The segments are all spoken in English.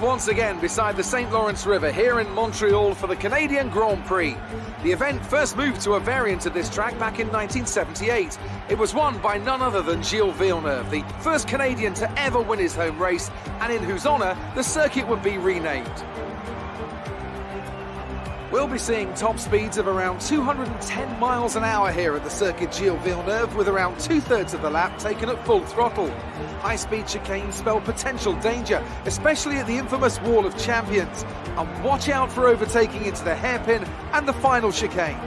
Once again beside the St. Lawrence River here in Montreal for the Canadian Grand Prix. The event first moved to a variant of this track back in 1978. It was won by none other than Gilles Villeneuve, the first Canadian to ever win his home race, and in whose honour the circuit would be renamed. We'll be seeing top speeds of around 210 miles an hour here at the Circuit Gilles Villeneuve with around two-thirds of the lap taken at full throttle. High-speed chicanes spell potential danger, especially at the infamous Wall of Champions. And watch out for overtaking into the hairpin and the final chicane.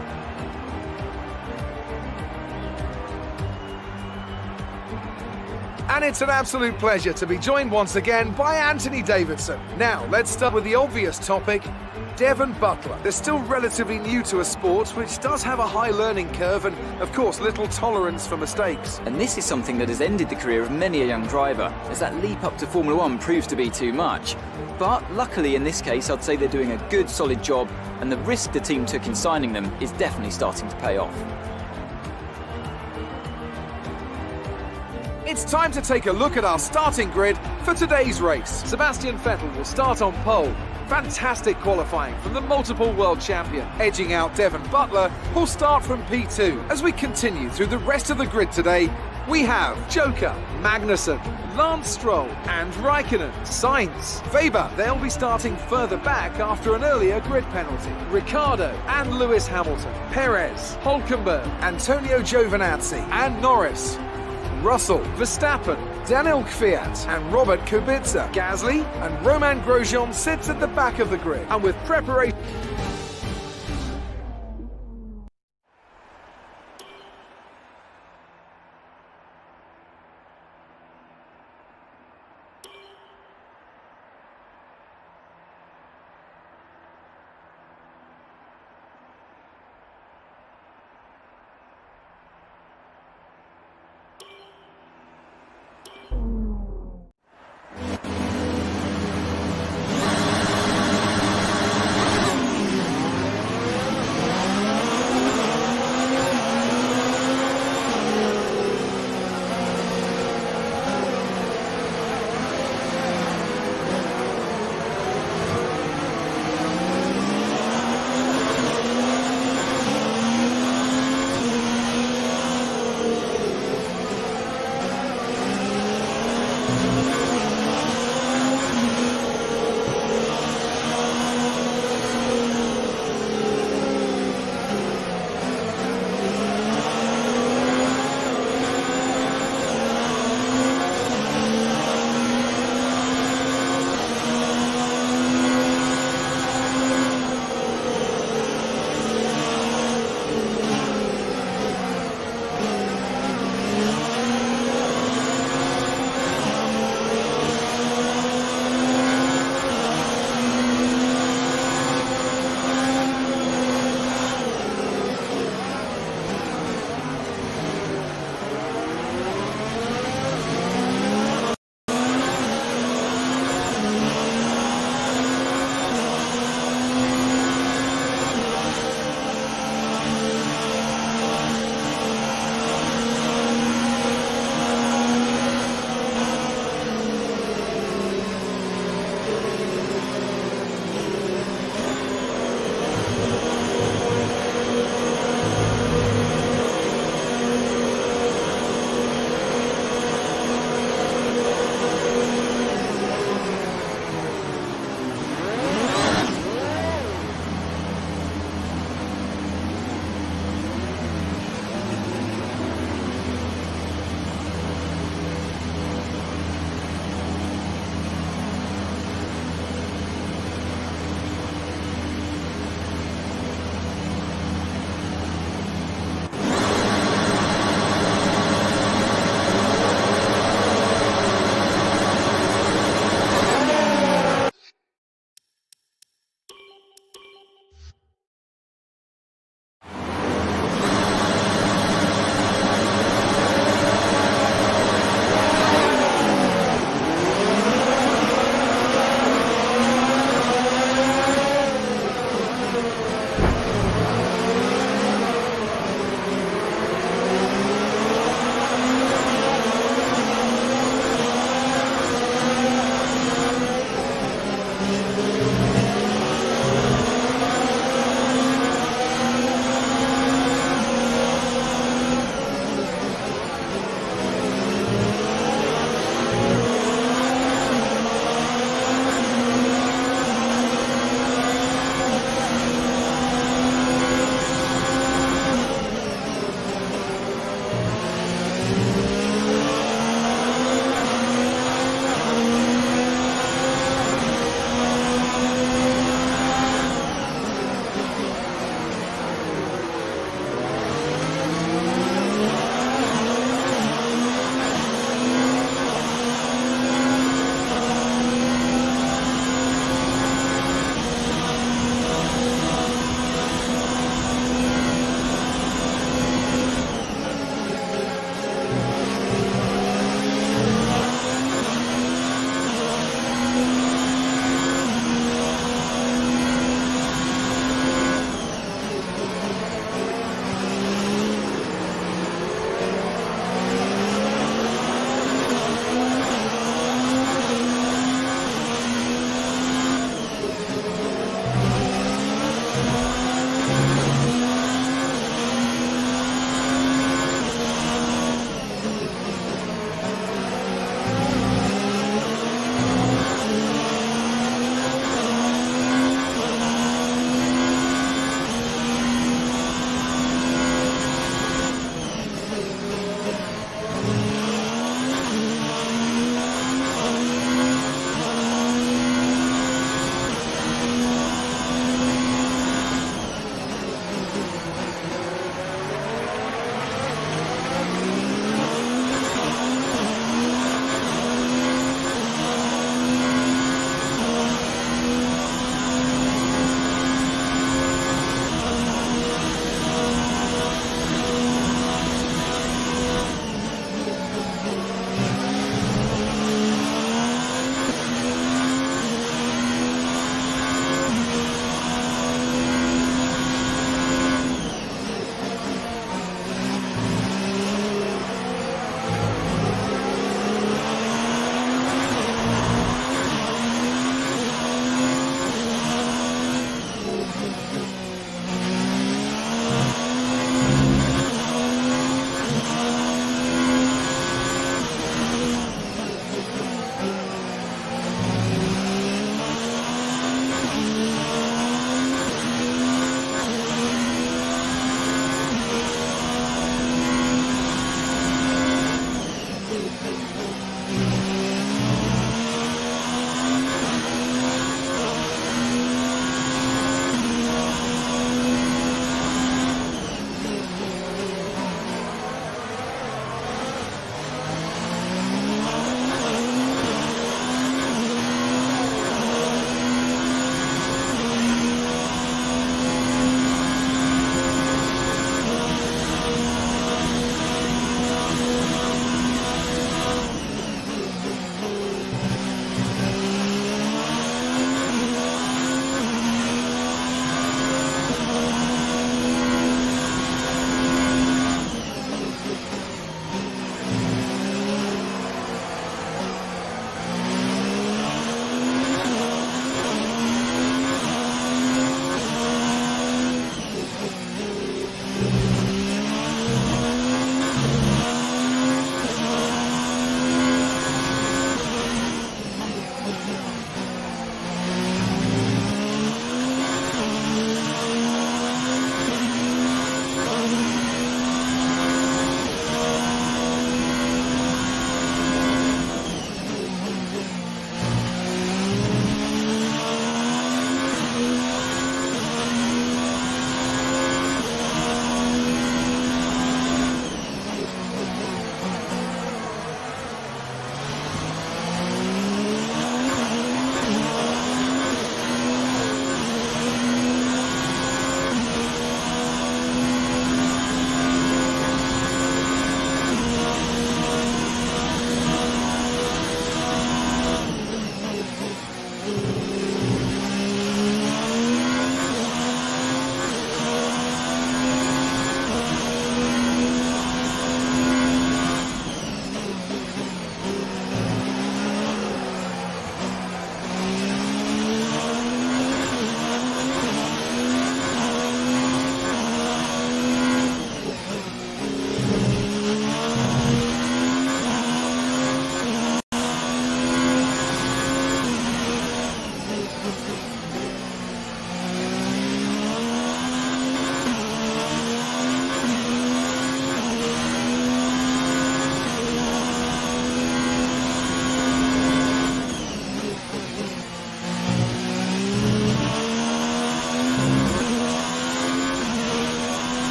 And it's an absolute pleasure to be joined once again by Anthony Davidson. Now, let's start with the obvious topic Devon Butler. They're still relatively new to a sport which does have a high learning curve and, of course, little tolerance for mistakes. And this is something that has ended the career of many a young driver, as that leap up to Formula One proves to be too much. But luckily, in this case, I'd say they're doing a good, solid job, and the risk the team took in signing them is definitely starting to pay off. It's time to take a look at our starting grid for today's race. Sebastian Vettel will start on pole. Fantastic qualifying from the multiple world champion, edging out Devon Butler, who'll start from P2. As we continue through the rest of the grid today, we have Joker, Magnussen, Lance Stroll, and Raikkonen, Sainz, Weber. They'll be starting further back after an earlier grid penalty. Ricciardo and Lewis Hamilton, Perez, Hulkenberg, Antonio Giovinazzi, and Norris. Russell, Verstappen, Daniel Kvyat and Robert Kubica. Gasly and Romain Grosjean sits at the back of the grid. And with preparation...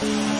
Bye.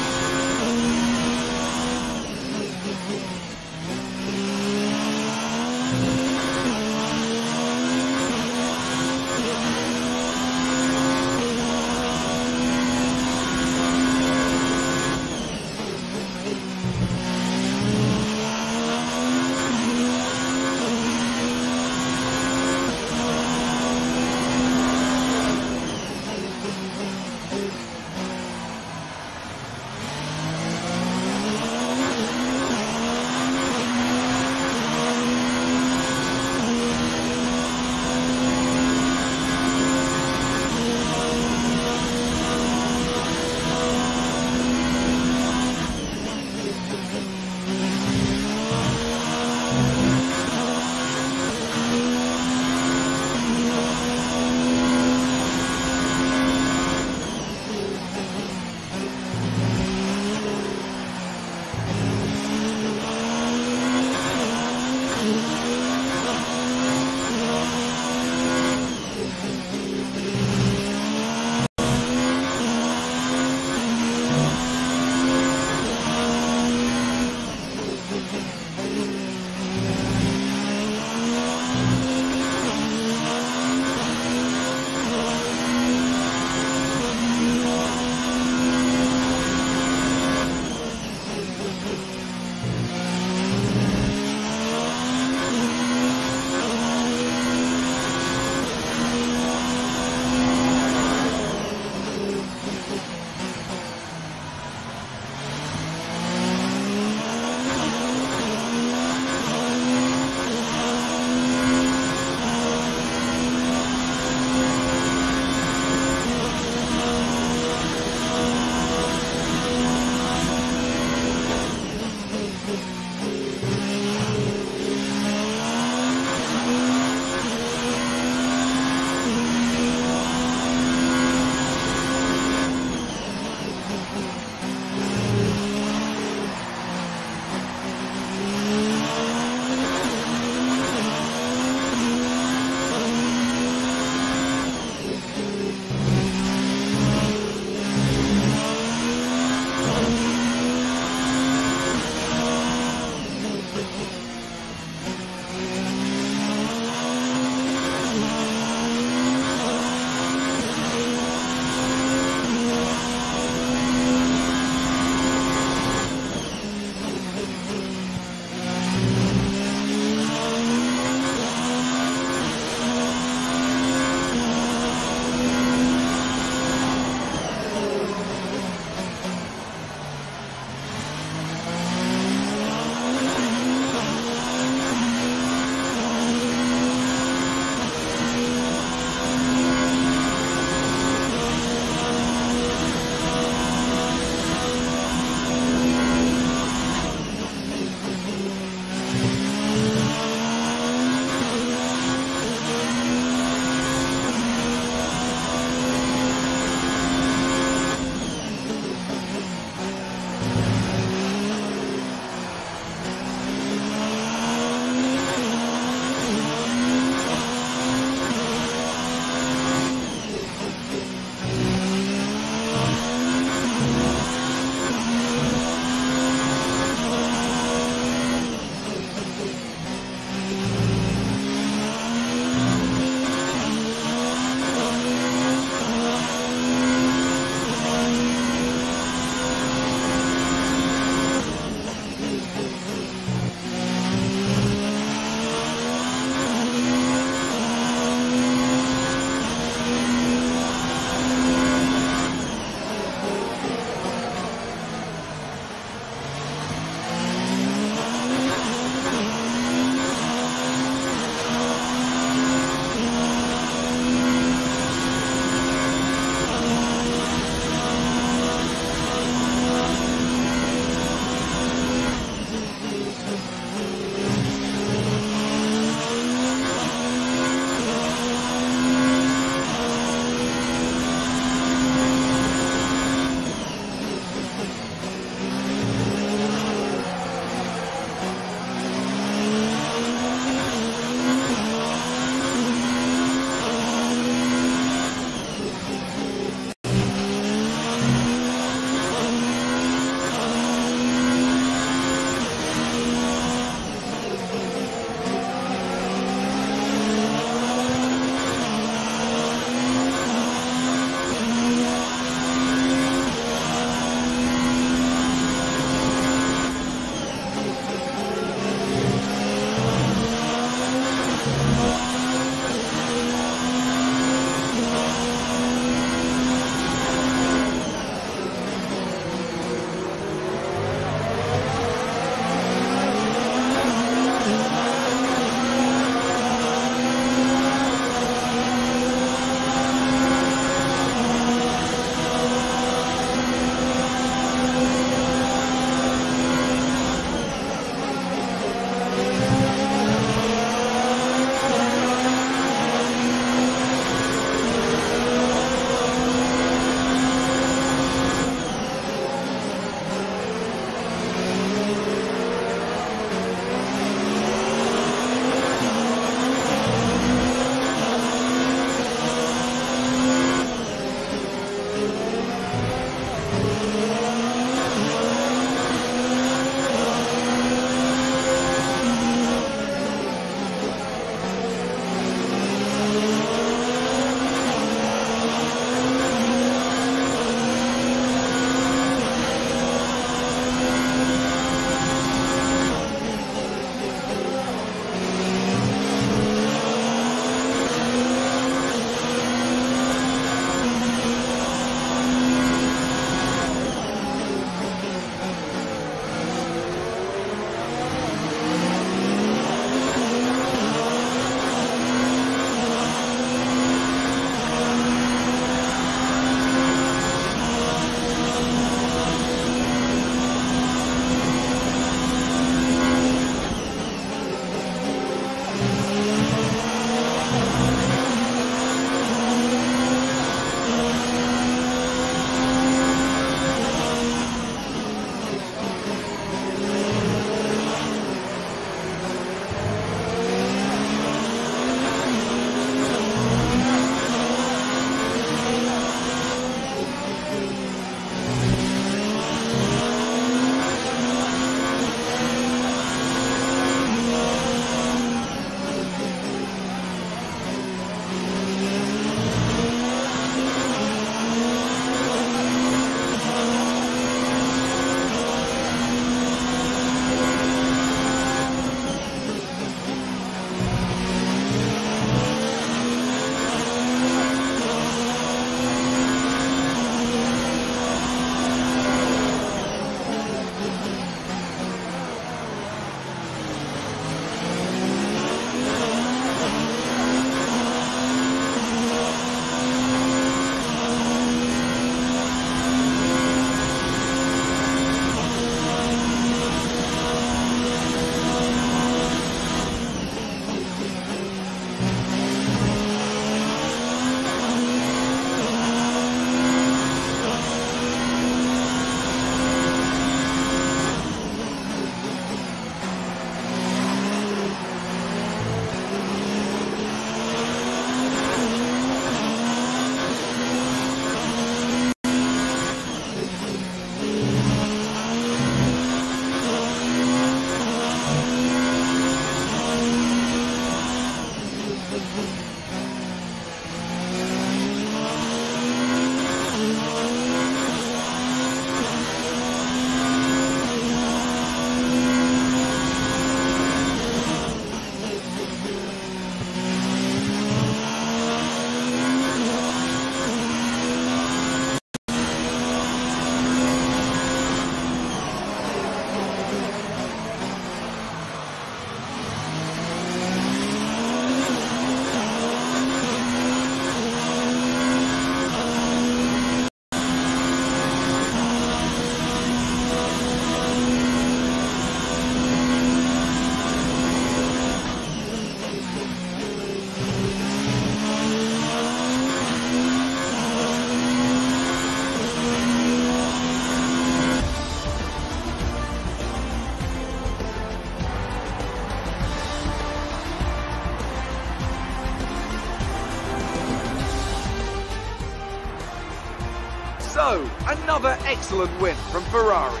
Excellent win from Ferrari.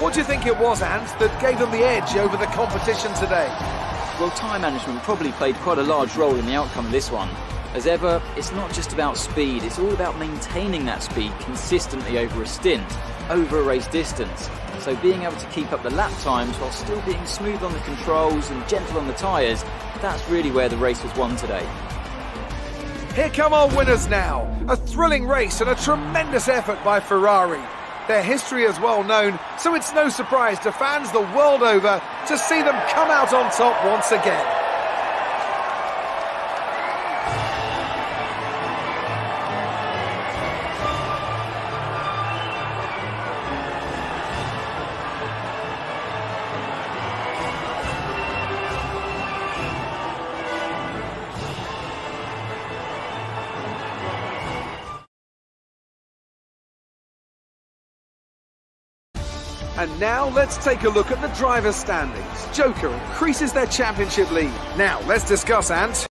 What do you think it was, Ant, that gave them the edge over the competition today? Well, time management probably played quite a large role in the outcome of this one. As ever, it's not just about speed, it's all about maintaining that speed consistently over a stint, over a race distance. So being able to keep up the lap times while still being smooth on the controls and gentle on the tyres, that's really where the race was won today. Here come our winners now. A thrilling race and a tremendous effort by Ferrari. Their history is well known, so it's no surprise to fans the world over to see them come out on top once again. And now let's take a look at the driver's standings. Joker increases their championship lead. Now let's discuss, Ant.